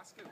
Ask him.